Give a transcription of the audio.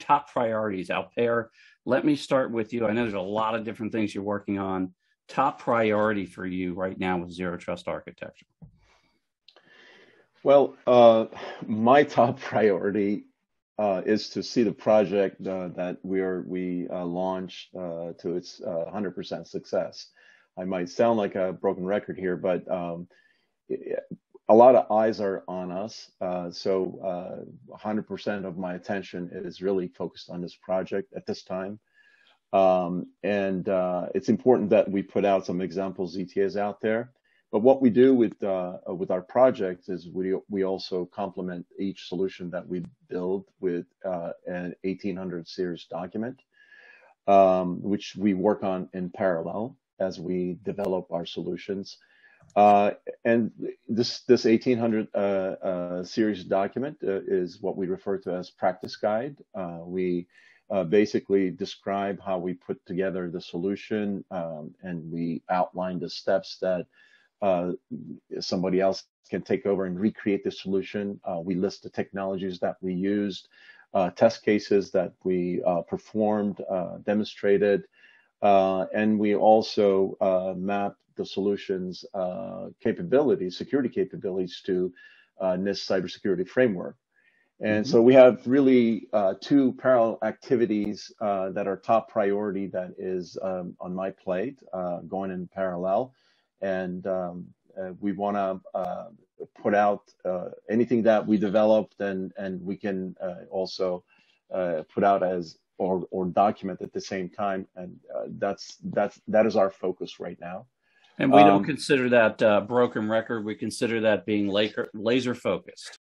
top priorities. Alper, let me start with you. I know there's a lot of different things you're working on. Top priority for you right now with Zero Trust architecture. Well, uh, my top priority uh, is to see the project uh, that we are we uh, launched uh, to its 100% uh, success. I might sound like a broken record here, but um, a lot of eyes are on us. so 100% of my attention is really focused on this project at this time. Um, and it's important that we put out some example ZTAs out there. But what we do with uh, with our project is we we also complement each solution that we build with uh, an 1800 series document, um, which we work on in parallel as we develop our solutions. Uh, and this this 1800 uh, uh, series document uh, is what we refer to as practice guide. we basically describe how we put together the solution, um, and we outline the steps that uh, somebody else can take over and recreate the solution. Uh, we list the technologies that we used, uh, test cases that we uh, performed, uh, demonstrated, uh, and we also map the solution's capabilities, security capabilities to NIST cybersecurity framework. And mm-hmm. so we have really two parallel activities that are top priority that is um, on my plate going in parallel and um, uh, we want to uh, put out uh, anything that we developed and and we can uh, also uh, put out as or or document at the same time and uh, that's that's that is our focus right now. And we don't um, consider that broken record. We consider that being laser, laser focused